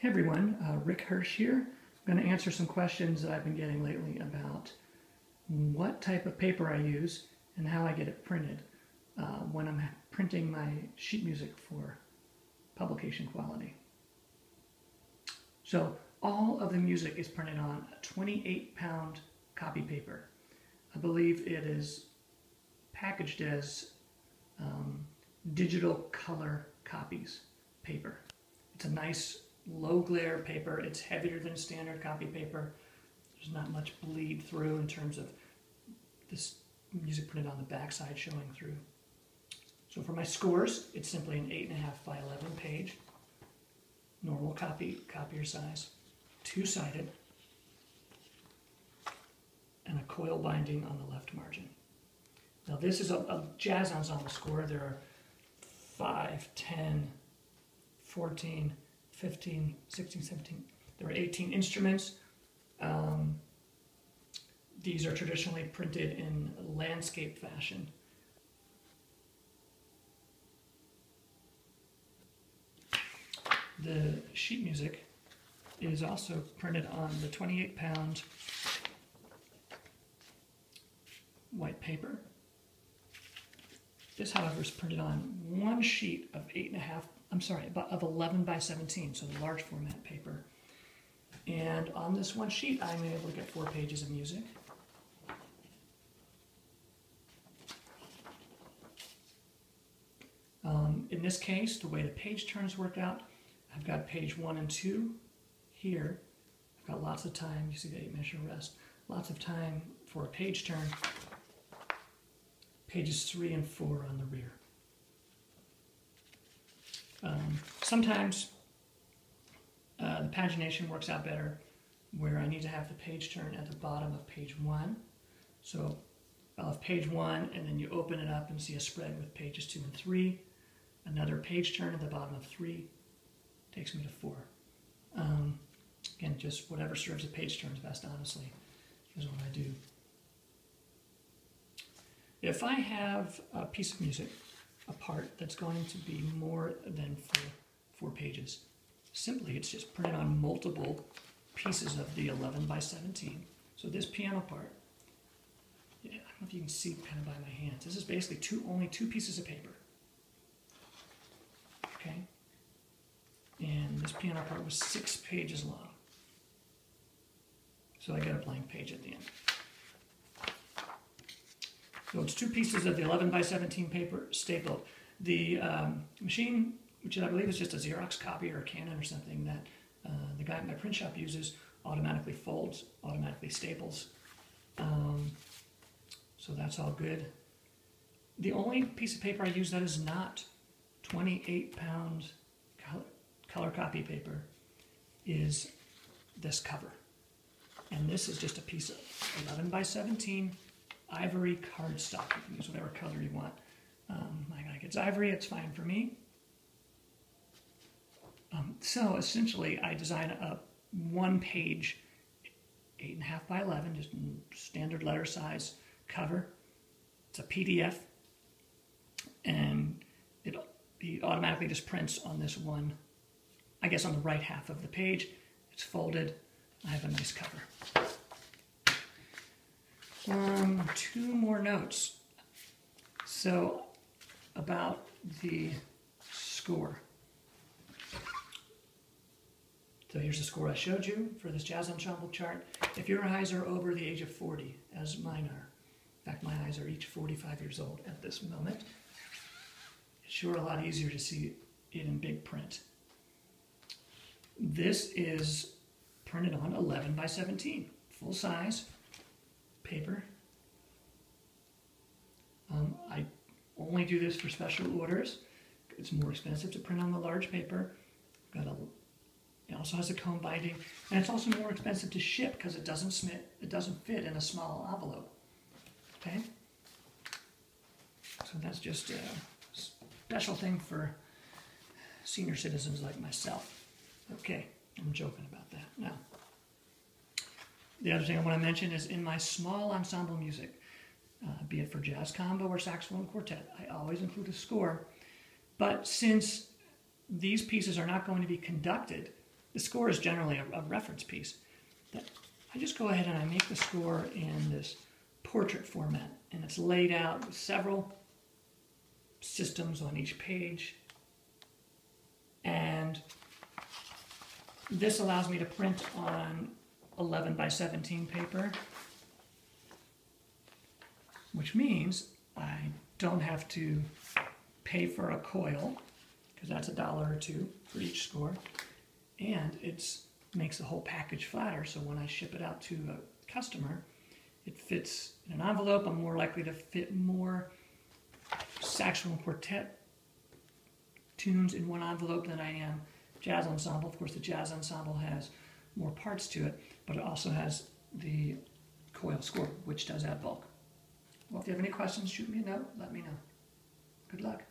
Hey everyone, uh, Rick Hirsch here. I'm going to answer some questions that I've been getting lately about what type of paper I use and how I get it printed uh, when I'm printing my sheet music for publication quality. So all of the music is printed on a 28 pound copy paper. I believe it is packaged as um, digital color copies paper. It's a nice low glare paper. It's heavier than standard copy paper. There's not much bleed through in terms of this music printed on the backside showing through. So for my scores, it's simply an 8.5 by 11 page, normal copy copier size, two-sided, and a coil binding on the left margin. Now this is a, a jazz ensemble score. There are 5, 10, 14, 15, 16, 17. There are 18 instruments. Um, these are traditionally printed in landscape fashion. The sheet music is also printed on the 28 pound white paper. This, however, is printed on one sheet of eight and a half I'm sorry, of 11 by 17, so the large format paper. And on this one sheet, I'm able to get four pages of music. Um, in this case, the way the page turns work out, I've got page one and two here. I've got lots of time, you see the eight measure rest, lots of time for a page turn. Pages three and four on the rear. Um, sometimes uh, the pagination works out better where I need to have the page turn at the bottom of page one. So I'll have page one and then you open it up and see a spread with pages two and three. Another page turn at the bottom of three takes me to four. Um, again, just whatever serves the page turns best, honestly, is what I do. If I have a piece of music a part that's going to be more than four, four pages. Simply, it's just printed on multiple pieces of the 11 by 17. So this piano part, yeah, I don't know if you can see kind of by my hands. This is basically two, only two pieces of paper. Okay? And this piano part was six pages long. So I got a blank page at the end. So it's two pieces of the 11 by 17 paper stapled. The um, machine, which I believe is just a Xerox copy or a Canon or something that uh, the guy at my print shop uses, automatically folds, automatically staples. Um, so that's all good. The only piece of paper I use that is not 28 pound color, color copy paper is this cover. And this is just a piece of 11 by 17 ivory cardstock. You can use whatever color you want. Um, I like it's ivory, it's fine for me. Um, so essentially, I design a one page, eight and a half by 11, just standard letter size cover. It's a PDF, and it automatically just prints on this one, I guess on the right half of the page. It's folded. I have a nice cover. Um, two more notes. So, about the score. So here's the score I showed you for this jazz ensemble chart. If your eyes are over the age of 40, as mine are, in fact, my eyes are each 45 years old at this moment, it's sure a lot easier to see it in big print. This is printed on 11 by 17, full size, paper. Um, I only do this for special orders. It's more expensive to print on the large paper. Got a, it also has a coil binding, and it's also more expensive to ship because it doesn't fit. It doesn't fit in a small envelope. Okay. So that's just a special thing for senior citizens like myself. Okay, I'm joking about that now. The other thing I want to mention is in my small ensemble music, uh, be it for jazz combo or saxophone quartet, I always include a score. But since these pieces are not going to be conducted, the score is generally a, a reference piece. I just go ahead and I make the score in this portrait format, and it's laid out with several systems on each page. And this allows me to print on 11 by 17 paper, which means I don't have to pay for a coil, because that's a dollar or two for each score, and it makes the whole package flatter, so when I ship it out to a customer, it fits in an envelope. I'm more likely to fit more saxophone quartet tunes in one envelope than I am jazz ensemble. Of course, the jazz ensemble has more parts to it, but it also has the coil score, which does add bulk. Well, if you have any questions, shoot me a note. Let me know. Good luck.